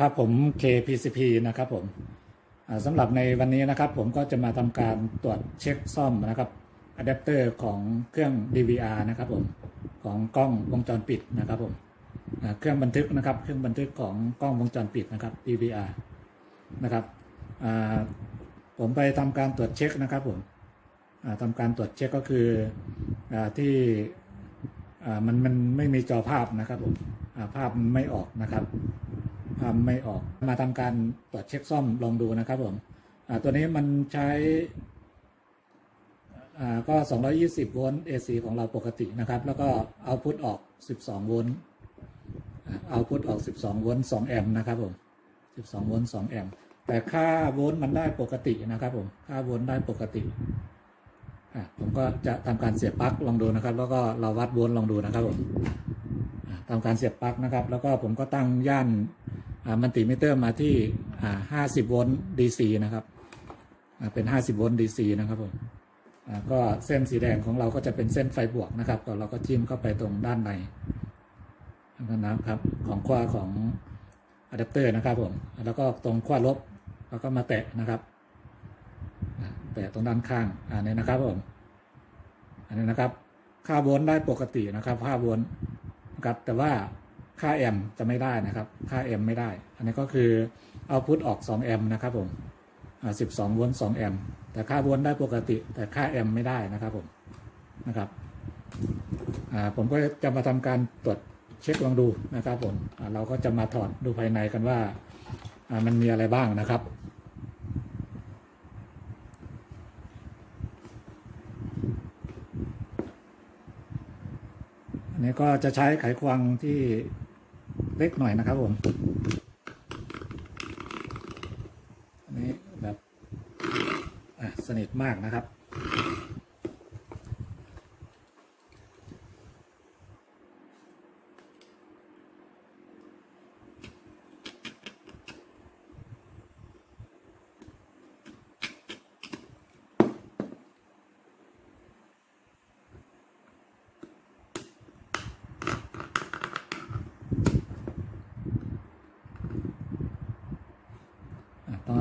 ครับผม KPCP นะครับผมสำหรับในวันนี้นะครับ ผมก็จะมาทำการตรวจเช็คซ่อมนะครับอะแดปเตอร์ของเครื่อง DVR นะครับผมของกล้องวงจรปิดนะครับผมเครื่องบันทึกนะครับ เครื่องบันทึกของกล้องวงจรปิดนะครับ DVR นะครับผมไปทำการตรวจเช็คนะครับผมทำการตรวจเช็คก็คืออที่มันมันไม่มีจอภาพนะครับผมภาพไม่ออกนะครับ ภาพไม่ออก มาทำการตรวจเช็คซ่อมลองดูนะครับผมตัวนี้มันใช้อ่าก็ 220 โวลต์ AC ของเราปกตินะครับ แล้วก็ output ออก 12 โวลต์ output ออก 12 โวลต์ 2 แอมป์นะครับผม 12 โวลต์ 2 แอมป์ แต่ค่าโวลต์มันได้ปกตินะครับผม ค่าโวลต์ได้ปกติ ผมก็จะทำการเสียบปลั๊กลองดูนะครับ แล้วก็เราวัดโวลต์ลองดูนะครับผมทำการเสียบปลั๊กนะครับ แล้วก็ผมก็ตั้งย่าน มัลติมิเตอร์มาที่50โวลต์ DC นะครับเป็น50โวลต์ DC นะครับผมก็เส้นสีแดงของเราก็จะเป็นเส้นไฟบวกนะครับก็เราก็จิ้มเข้าไปตรงด้านในนะครับของขั้วของอะแดปเตอร์นะครับผมแล้วก็ตรงขั้วลบเราก็มาแตะนะครับแตะตรงด้านข้างอันนี้นะครับผมอันนี้นะครับค่าโวลต์ได้ปกตินะครับค่าโวลต์นะครับแต่ว่า ค่าแอมจะไม่ได้นะครับ ค่าแอมไม่ได้ อันนี้ก็คือเอาพุทออก2แอมนะครับผมอ่า12โวลต์2แอมแต่ค่าโวลต์ได้ปกติ แต่ค่าแอมไม่ได้นะครับผมนะครับอ่าผมก็จะมาทำการตรวจเช็คลองดูนะครับผมเราก็จะมาถอดดูภายในกันว่าอ่ามันมีอะไรบ้างนะครับอันนี้ก็จะใช้ไขควงที่ เล็กหน่อยนะครับผมอันนี้แบบอะสนิทมากนะครับ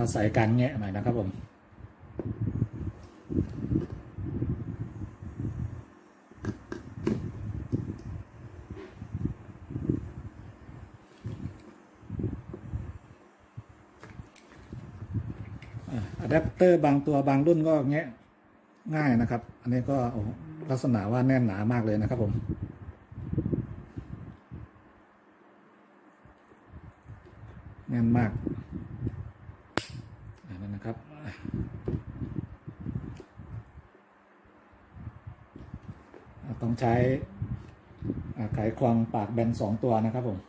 อาศัยการแงะหน่อยนะครับผมอะแดปเตอร์บางตัวบางรุ่นก็แงะง่ายนะครับ อันนี้ก็ลักษณะว่าแน่นหนามากเลยนะครับผมแน่นมากอันนั้นนะครับอะอะต้อง ใช้ไขควงปากแบนสองตัวนะครับผม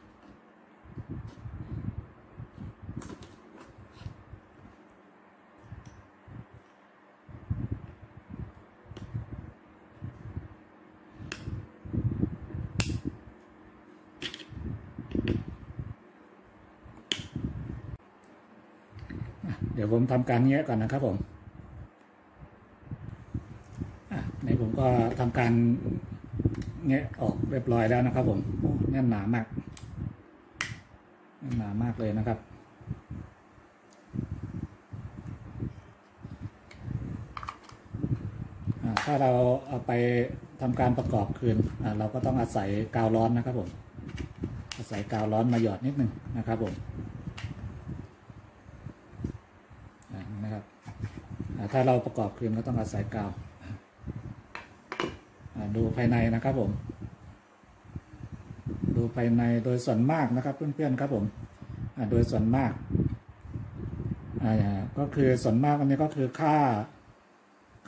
เดี๋ยวผมทำการแงะก่อนนะครับผมในผมก็ทำการ แงะออกเรียบร้อยแล้วนะครับ ผมแน่นหนามากแน่นหนามากเลยนะครับ ถ้าเราเอาไปทำการประกอบคืนอ่าเราก็ต้องอาศัยกาวร้อนนะครับ ผม อาศัยกาวร้อนมาหยอดนิดนึงนะครับผมนะครับถ้าเราประกอบคืนก็ต้องอาศัยกาว ดูภายในนะครับผม ดูภายในโดยส่วนมากนะครับ เพื่อนๆครับผมโดยส่วนมากก็คือส่วนมากอันนี้ก็คือค่า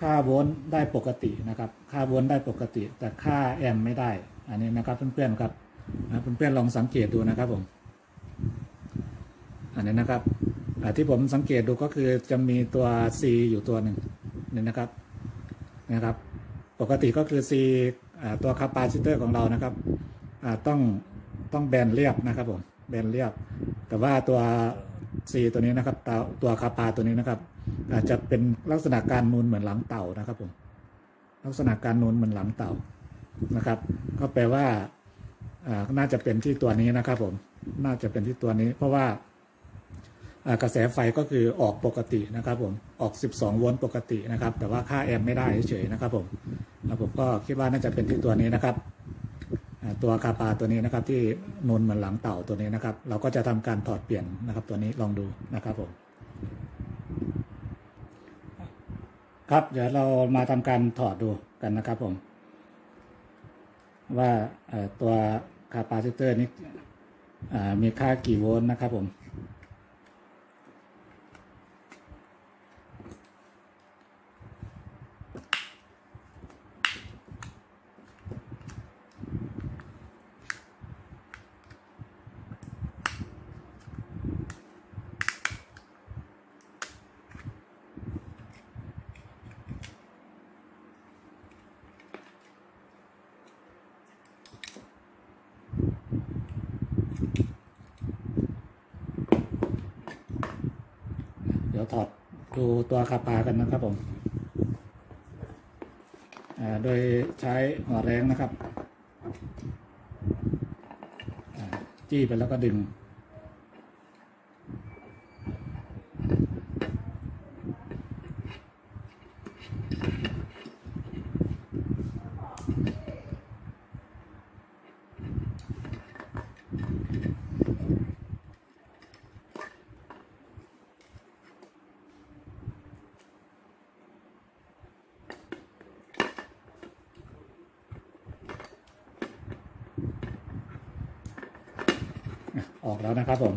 ค่าโวลต์ได้ปกตินะครับ ค่าโวลต์ได้ปกติ แต่ค่าแอมไม่ได้ อันนี้นะครับเพื่อนๆครับเพื่อนๆลองสังเกตดูนะครับผม อันนี้นะครับที่ผมสังเกตดูก็คือจะมีตัว C อยู่ตัวหนึ่งนี่นะครับนะครับ ปกติก็คือ C อตัวคาปาซิเตอร์ของเรานะครับต้องต้องแบนเรียบนะครับผมแบนเรียบ แต่ว่าตัว C ตัวนี้นะครับตัวตัวคาปาตัวนี้นะครับอาจจะเป็นลักษณะการนูนเหมือนหลังเต่านะครับผมลักษณะการนูนเหมือนหลังเต่านะครับ ก็แปลว่าน่าจะเป็นที่ตัวนี้นะครับผมน่าจะเป็นที่ตัวนี้ เพราะว่า กระแสไฟก็คือออกปกตินะครับผมออก 12 โวลต์ปกตินะครับ แต่ว่าค่าแอมไม่ได้เฉยๆนะครับผมอ่าผมก็คิดว่าน่าจะเป็นที่ตัวนี้นะครับ ตัวคาปาตัวนี้นะครับ ที่นูนเหมือนหลังเต่าตัวนี้นะครับ เราก็จะทำการถอดเปลี่ยนนะครับ ตัวนี้ลองดูนะครับผมครับ เดี๋ยวเรามาทำการถอดดูกันนะครับผม ว่าตัวคาปาซิเตอร์นี้มีค่ากี่โวลต์นะครับผม ถอดดูตัวคาปากันนะครับผมโดยใช้หัวแรงนะครับ จี้ไปแล้วก็ดึง ออกแล้วนะครับผม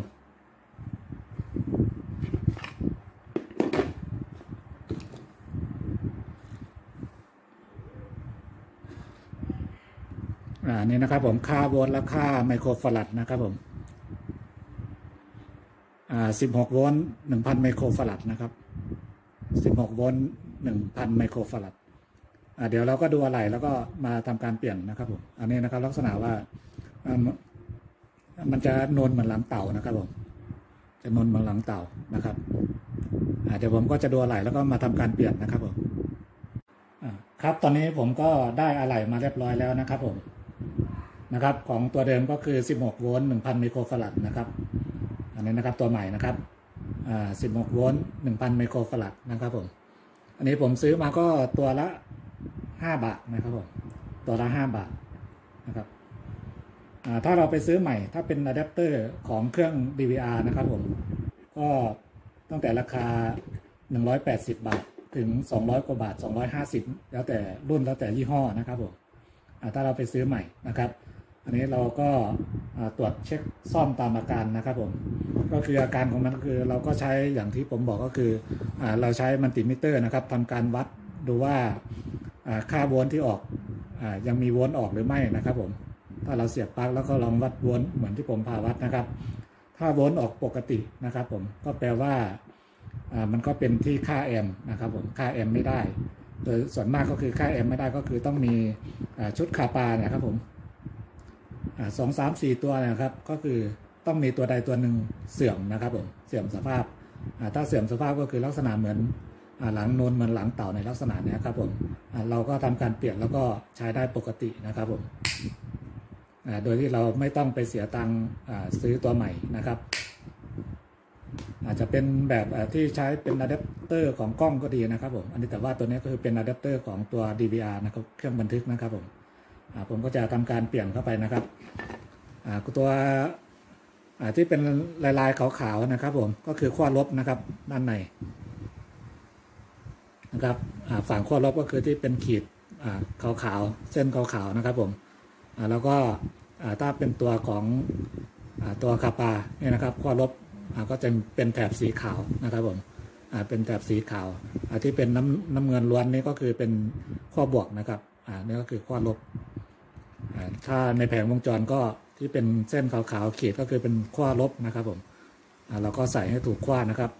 อ่านี่นะครับผมค่าโวลต์และค่าไมโครฟารัดนะครับผมอ่า16โวลต์1,000ไมโครฟารัดนะครับ16โวลต์1,000ไมโครฟารัดอ่าเดี๋ยวเราก็ดูอะไรแล้วก็มาทำการเปลี่ยนนะครับผมอันนี้นะครับลักษณะว่าอ่า มันจะนวลเหมือนหลังเต่านะครับผมจะนวลเหมือนหลังเต่านะครับเดี๋ยวผมก็จะดูอะไหล่แล้วก็มาทำการเปลี่ยนนะครับผมครับตอนนี้ผมก็ได้อะไหล่มาเรียบร้อยแล้วนะครับผมนะครับ ของตัวเดิมก็คือ 16 โวลต์ 1,000 ไมโครฟารัดนะครับ อันนี้นะครับตัวใหม่นะครับ 16 โวลต์ 1,000 ไมโครฟารัดนะครับผม อันนี้ผมซื้อมาก็ตัวละ 5 บาทนะครับผม ตัวละ 5 บาทนะครับ ถ้าเราไปซื้อใหม่ถ้าเป็นอะแดปเตอร์ของเครื่อง DVR นะครับผม ก็ตั้งแต่ราคา 180 บาท ถึง 200 กว่าบาท 250 แล้วแต่รุ่นแล้วแต่ยี่ห้อนะครับผมถ้าเราไปซื้อใหม่นะครับ อันนี้เราก็ตรวจเช็คซ่อมตามอาการนะครับผม ก็คืออาการของมันคือเราก็ใช้อย่างที่ผมบอกก็คืออเราใช้มัลติมิเตอร์นะครับทำการวัดดูว่าค่าโวลต์ที่ออกอยังมีโวลต์ออกหรือไม่นะครับผม ถ้าเราเสียบปลั๊กแล้วก็ลองวัดโวลต์เหมือนที่ผมพาวัดนะครับ ถ้าโวลต์ออกปกตินะครับ ผมก็แปลว่ามันก็เป็นที่ค่าแอมป์นะครับผมค่าแอมป์ไม่ได้ โดยส่วนมากก็คือค่าแอมป์ไม่ได้ก็คือต้องมีชุดคาปานะครับผมสองสามสี่ตัวนะครับ ก็คือต้องมีตัวใดตัวหนึ่งเสื่อมนะครับผมเสื่อมสภาพ ถ้าเสื่อมสภาพก็คือลักษณะเหมือนหลังนนเหมือนหลังเต่าในลักษณะนี้ครับผมเราก็ทำการเปลี่ยนแล้วก็ใช้ได้ปกตินะครับผม โดยที่เราไม่ต้องไปเสียตังค์ซื้อตัวใหม่นะครับ อาจจะเป็นแบบที่ใช้เป็นอะแดปเตอร์ของกล้องก็ดีนะครับผมอันนี้แต่ว่าตัวนี้ก็คือเป็นอะแดปเตอร์ของตัว DVR นะครับเครื่องบันทึกนะครับผมผมก็จะทำการเปลี่ยนเข้าไปนะครับตัวที่เป็นลายๆขาวๆนะครับ ผมก็คือขั้วลบนะครับ ด้านในนะครับฝั่งขั้วลบก็คือที่เป็นขีดขาวๆเส้นขาวๆนะครับผม แล้วก็ถ้าเป็นตัวของอตัวคาปาเนี่ยนะครับขั้วลบอก็จะเป็นแถบสีขาวนะครับผมเป็นแถบสีขาวที่เป็นน้ำน้ำเงินล้วนนี่ก็คือเป็นขั้วบวกนะครับนี่ก็คือขั้วลบอถ้าในแผงวงจรก็ที่เป็นเส้นขาวๆขีดก็คือเป็นขั้วลบนะครับผมเราก็ใส่ให้ถูกขั้วนะครับ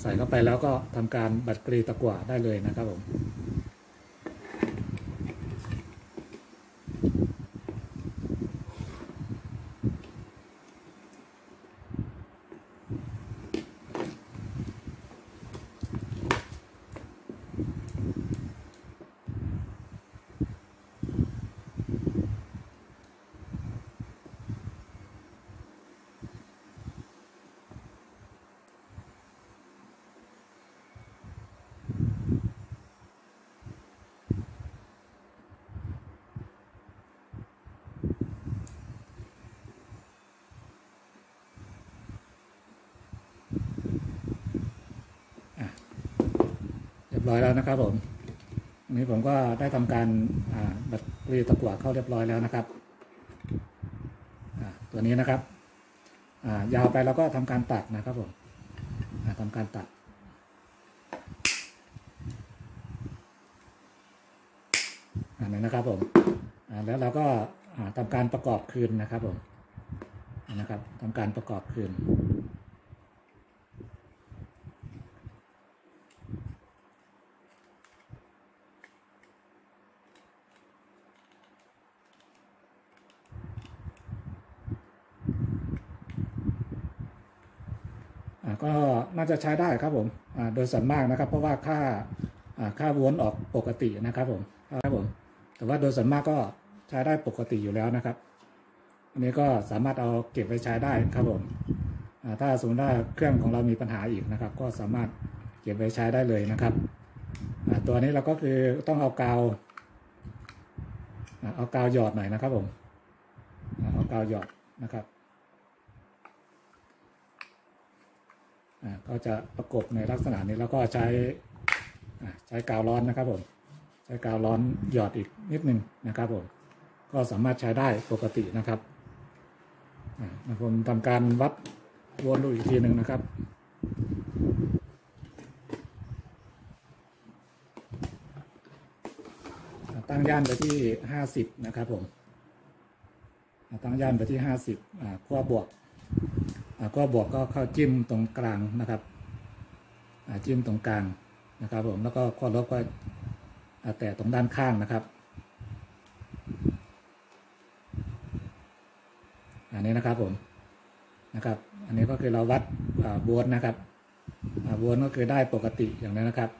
ใส่เข้าไปแล้วก็ทำการบัดกรีตะกั่วได้เลยนะครับผม ร้อยแล้วนะครับผมอันนี้ผมก็ได้ทำการบตเตรีตะกั่วเข้าเรียบร้อยแล้วนะครับตัวนี้นะครับยาวไปเราก็ทำการตัดนะครับผมอ่าทำการตัดอันนี้นะครับผมแล้วเราก็อ่าทำการประกอบคืนนะครับผมนะครับทำการประกอบคืน ก็น่าจะใช้ได้ครับผมโดยส่วนมากนะครับ เพราะว่าค่าค่าวนออกปกตินะครับผมครับผม แต่ว่าโดยส่วนมากก็ใช้ได้ปกติอยู่แล้วนะครับ อันนี้ก็สามารถเอาเก็บไว้ใช้ได้ครับผมถ้าสมมติว่าเครื่องของเรามีปัญหาอีกนะครับ ก็สามารถเก็บไว้ใช้ได้เลยนะครับตัวนี้เราก็คือต้องเอากาวเอากาวหยอดหน่อยนะครับผมเอากาวหยอดนะครับ อ่า ก็จะประกบในลักษณะนี้แล้วก็ใช้ใช้กาวร้อนนะครับผมใช้กาวร้อนหยอดอีกนิดนึงนะครับผมก็สามารถใช้ได้ปกตินะครับผมทำการวัดวนดูอีกทีหนึ่งนะครับตั้งย่านไปที่50นะครับผมตั้งย่านไปที่50อ่าขั้วบวก ก็บวกก็เข้าจิ้มตรงกลางนะครับจิ้มตรงกลางนะครับผมแล้วก็ข้อลบก็แตะตรงด้านข้างนะครับอันนี้นะครับผมนะครับ อันนี้ก็คือเราวัดอ่าโวลต์นะครับอ่าโวลต์ก็คือได้ปกติอย่างนี้นนะครับ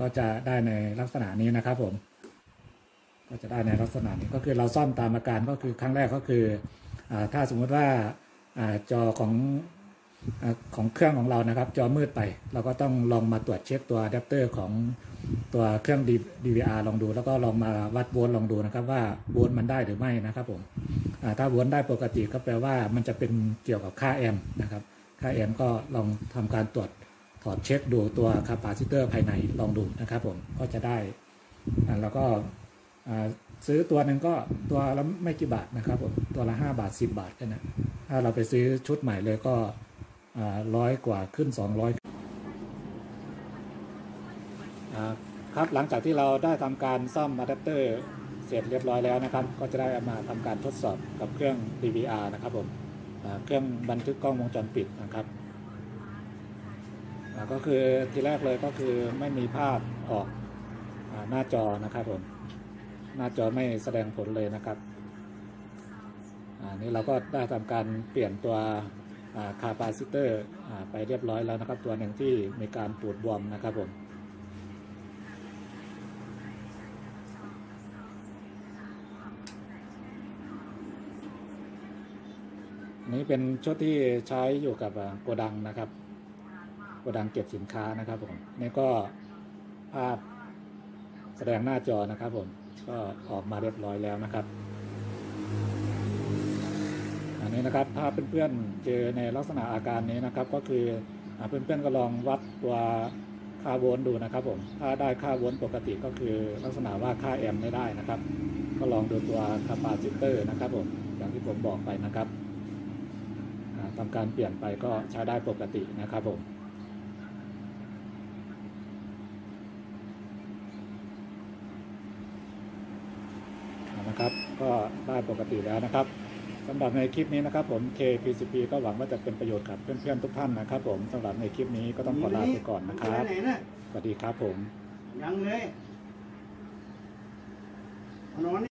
ก็จะได้ในลักษณะนี้นะครับผม ก็จะได้ในลักษณะนี้ก็คือเราซ่อมตามอาการก็คือครั้งแรกก็คือ ถ้าสมมุติว่าอจอของอของเครื่องของเรานะครับ จอมืดไป เราก็ต้องลองมาตรวจเช็คตัวอะแดปเตอร์ของตัวเครื่อง DVR ลองดู แล้วก็ลองมาวัดโวลต์ลองดูนะครับ ว่าโวลต์มันได้หรือไม่นะครับผมถ้าโวลต์ได้ปกติก็แปลว่ามันจะเป็นเกี่ยวกับค่าแอมป์นะครับค่าแอมป์ก็ลองทำการตรวจถอดเช็คดูตัวคาปาซิเตอร์ภายในลองดูนะครับผมก็จะได้แล้วก็ ซื้อตัวหนึ่งก็ตัวละไม่กี่บาทนะครับผมตัวละ5บาท10บาทแค่นั้นถ้าเราไปซื้อชุดใหม่เลยก็ร้อยกว่าขึ้น200อ่าครับหลังจากที่เราได้ทำการซ่อมอะแดปเตอร์เสร็จเรียบร้อยแล้วนะครับ ก็จะได้เอามาทำการทดสอบกับเครื่อง DVR นะครับผมเครื่องบันทึกกล้องวงจรปิดนะครับก็คือทีแรกเลยก็คือไม่มีภาพออกหน้าจอนะครับผม หน้าจอไม่แสดงผลเลยนะครับอ่านี่เราก็ได้ทำการเปลี่ยนตัวคาปาซิเตอร์ไปเรียบร้อยแล้วนะครับ ตัวหนึ่งที่มีการปูดบวมนะครับผมอันนี้เป็นชุดที่ใช้อยู่กับโกดังนะครับ โกดังเก็บสินค้านะครับผมนี่ก็ภาพแสดงหน้าจอนะครับผม ก็ออกมาเรียบร้อยแล้วนะครับ อันนี้นะครับถ้าเพื่อนๆเจอในลักษณะอาการนี้นะครับ ก็คืออ่าเพื่อนๆก็ลองวัดตัวค่าโวลต์ดูนะครับผมถ้าได้ค่าโวลต์ปกติก็คือลักษณะว่าค่าแอมป์ไม่ได้นะครับ ก็ลองดูตัวคาปาซิเตอร์นะครับผมอย่างที่ผมบอกไปนะครับอ่าทำการเปลี่ยนไปก็ใช้ได้ปกตินะครับผม นะครับ ก็ได้ปกติแล้วนะครับสำหรับในคลิปนี้นะครับผม KPCP ก็หวังว่าจะเป็นประโยชน์กับเพื่อนๆทุกท่านนะครับผมสำหรับในคลิปนี้ก็ต้องขอลาไปก่อนนะครับไปไหนน่ะสวัสดีครับผม ยังเลยเอานอน